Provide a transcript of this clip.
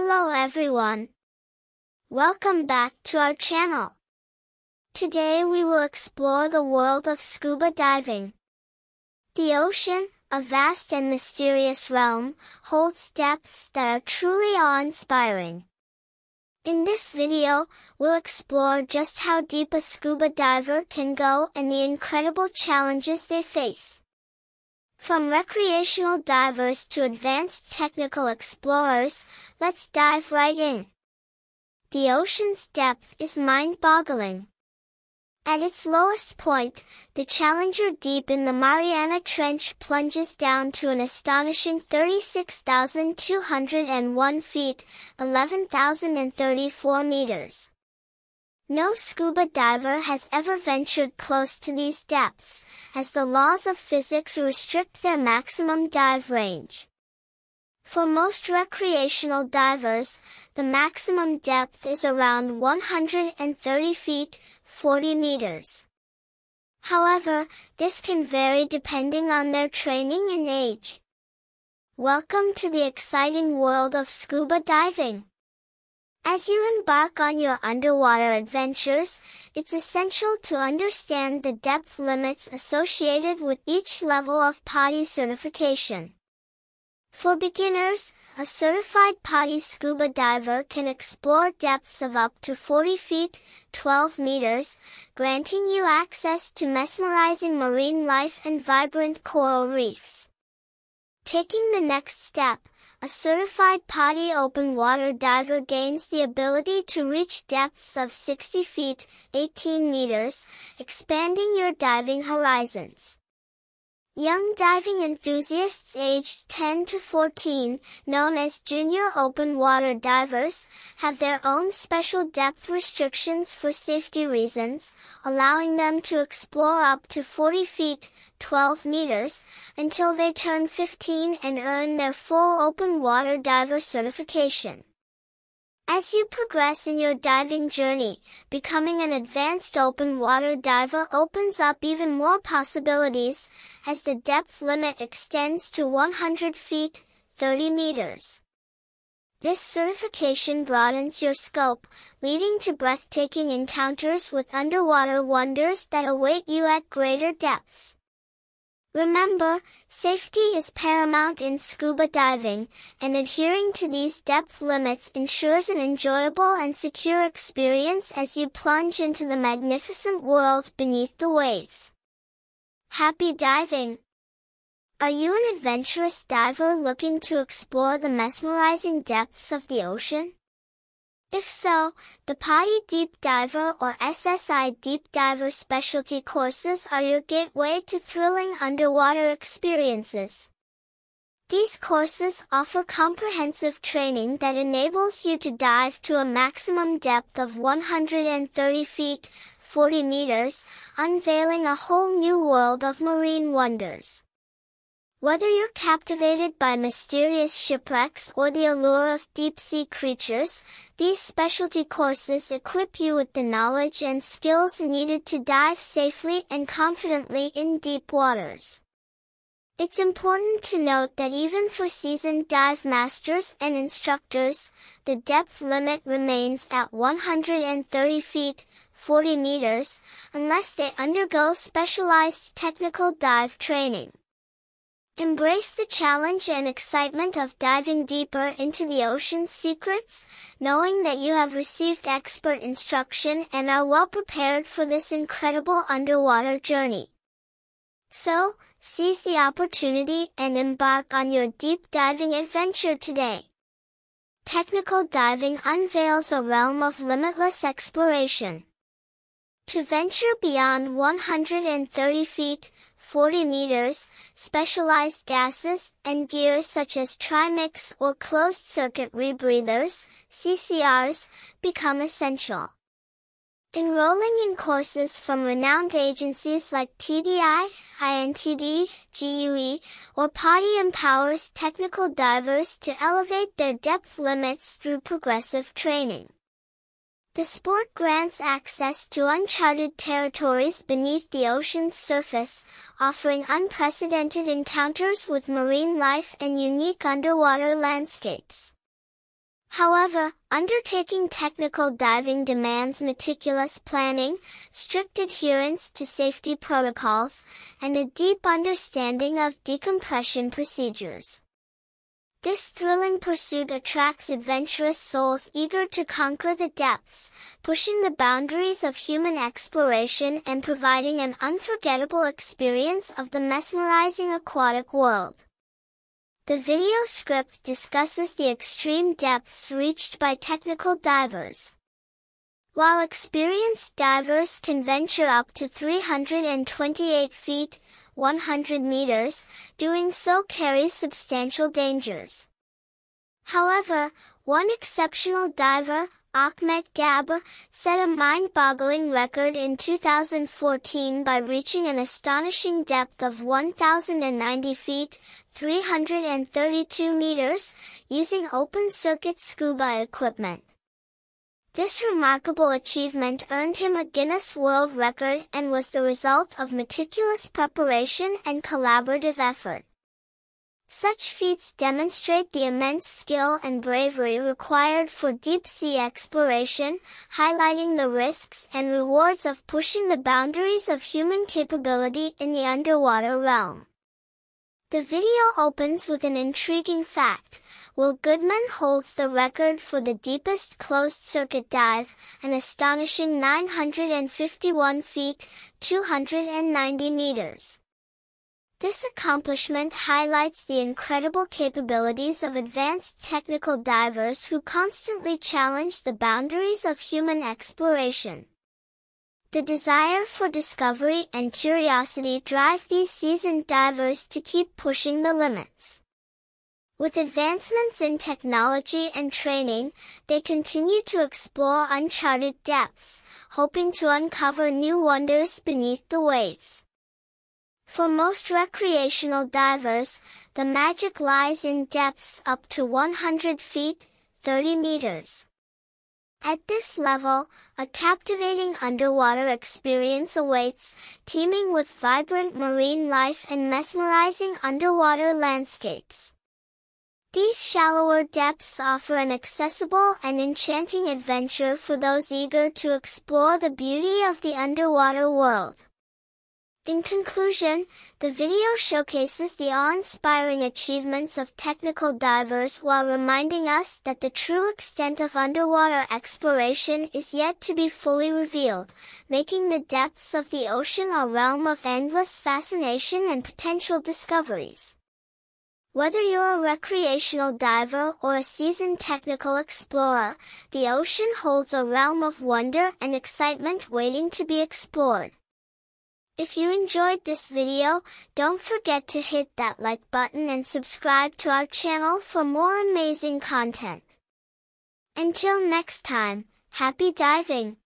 Hello everyone. Welcome back to our channel. Today we will explore the world of scuba diving. The ocean, a vast and mysterious realm, holds depths that are truly awe-inspiring. In this video, we'll explore just how deep a scuba diver can go and the incredible challenges they face. From recreational divers to advanced technical explorers, let's dive right in. The ocean's depth is mind-boggling. At its lowest point, the Challenger Deep in the Mariana Trench plunges down to an astonishing 36,201 feet, 11,034 meters. No scuba diver has ever ventured close to these depths, as the laws of physics restrict their maximum dive range. For most recreational divers, the maximum depth is around 130 feet, 40 meters. However, this can vary depending on their training and age. Welcome to the exciting world of scuba diving. As you embark on your underwater adventures, it's essential to understand the depth limits associated with each level of PADI certification. For beginners, a certified PADI scuba diver can explore depths of up to 40 feet, 12 meters, granting you access to mesmerizing marine life and vibrant coral reefs. Taking the next step, a certified PADI open water diver gains the ability to reach depths of 60 feet, 18 meters, expanding your diving horizons. Young diving enthusiasts aged 10 to 14, known as junior open water divers, have their own special depth restrictions for safety reasons, allowing them to explore up to 40 feet, 12 meters, until they turn 15 and earn their full open water diver certification. As you progress in your diving journey, becoming an advanced open water diver opens up even more possibilities, as the depth limit extends to 100 feet, 30 meters. This certification broadens your scope, leading to breathtaking encounters with underwater wonders that await you at greater depths. Remember, safety is paramount in scuba diving, and adhering to these depth limits ensures an enjoyable and secure experience as you plunge into the magnificent world beneath the waves. Happy diving! Are you an adventurous diver looking to explore the mesmerizing depths of the ocean? If so, the PADI Deep Diver or SSI Deep Diver specialty courses are your gateway to thrilling underwater experiences. These courses offer comprehensive training that enables you to dive to a maximum depth of 130 feet, 40 meters, unveiling a whole new world of marine wonders. Whether you're captivated by mysterious shipwrecks or the allure of deep-sea creatures, these specialty courses equip you with the knowledge and skills needed to dive safely and confidently in deep waters. It's important to note that even for seasoned dive masters and instructors, the depth limit remains at 130 feet, 40 meters, unless they undergo specialized technical dive training. Embrace the challenge and excitement of diving deeper into the ocean's secrets, knowing that you have received expert instruction and are well prepared for this incredible underwater journey. So, seize the opportunity and embark on your deep diving adventure today. Technical diving unveils a realm of limitless exploration. To venture beyond 130 feet, 40 meters, specialized gases and gears such as trimix or closed-circuit rebreathers, CCRs, become essential. Enrolling in courses from renowned agencies like TDI, IANTD, GUE, or PADI empowers technical divers to elevate their depth limits through progressive training. The sport grants access to uncharted territories beneath the ocean's surface, offering unprecedented encounters with marine life and unique underwater landscapes. However, undertaking technical diving demands meticulous planning, strict adherence to safety protocols, and a deep understanding of decompression procedures. This thrilling pursuit attracts adventurous souls eager to conquer the depths, pushing the boundaries of human exploration and providing an unforgettable experience of the mesmerizing aquatic world. The video script discusses the extreme depths reached by technical divers. While experienced divers can venture up to 328 feet, 100 meters, doing so carries substantial dangers. However, one exceptional diver, Ahmet Gabr, set a mind-boggling record in 2014 by reaching an astonishing depth of 1,090 feet, 332 meters, using open-circuit scuba equipment. This remarkable achievement earned him a Guinness World Record and was the result of meticulous preparation and collaborative effort. Such feats demonstrate the immense skill and bravery required for deep-sea exploration, highlighting the risks and rewards of pushing the boundaries of human capability in the underwater realm. The video opens with an intriguing fact. Will Goodman holds the record for the deepest closed-circuit dive, an astonishing 951 feet, 290 meters. This accomplishment highlights the incredible capabilities of advanced technical divers who constantly challenge the boundaries of human exploration. The desire for discovery and curiosity drive these seasoned divers to keep pushing the limits. With advancements in technology and training, they continue to explore uncharted depths, hoping to uncover new wonders beneath the waves. For most recreational divers, the magic lies in depths up to 100 feet, 30 meters. At this level, a captivating underwater experience awaits, teeming with vibrant marine life and mesmerizing underwater landscapes. These shallower depths offer an accessible and enchanting adventure for those eager to explore the beauty of the underwater world. In conclusion, the video showcases the awe-inspiring achievements of technical divers while reminding us that the true extent of underwater exploration is yet to be fully revealed, making the depths of the ocean a realm of endless fascination and potential discoveries. Whether you're a recreational diver or a seasoned technical explorer, the ocean holds a realm of wonder and excitement waiting to be explored. If you enjoyed this video, don't forget to hit that like button and subscribe to our channel for more amazing content. Until next time, happy diving!